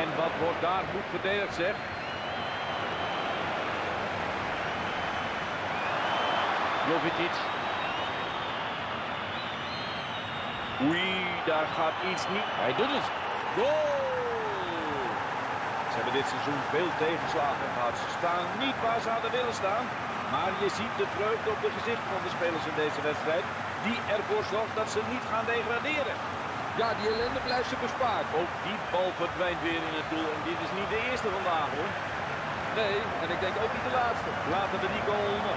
En wat wordt daar goed verdedigd, zeg. Jovetic. Oei, daar gaat iets niet. Hij doet het. Goal! Ze hebben dit seizoen veel tegenslagen gehad. Ze staan niet waar ze hadden willen staan. Maar je ziet de vreugde op de gezichten van de spelers in deze wedstrijd. Die ervoor zorgt dat ze niet gaan degraderen. Ja, die ellende blijft ze bespaard. Ook die bal verdwijnt weer in het doel. En dit is niet de eerste vandaag hoor. Nee, en ik denk ook niet de laatste. Laten we die goal nog.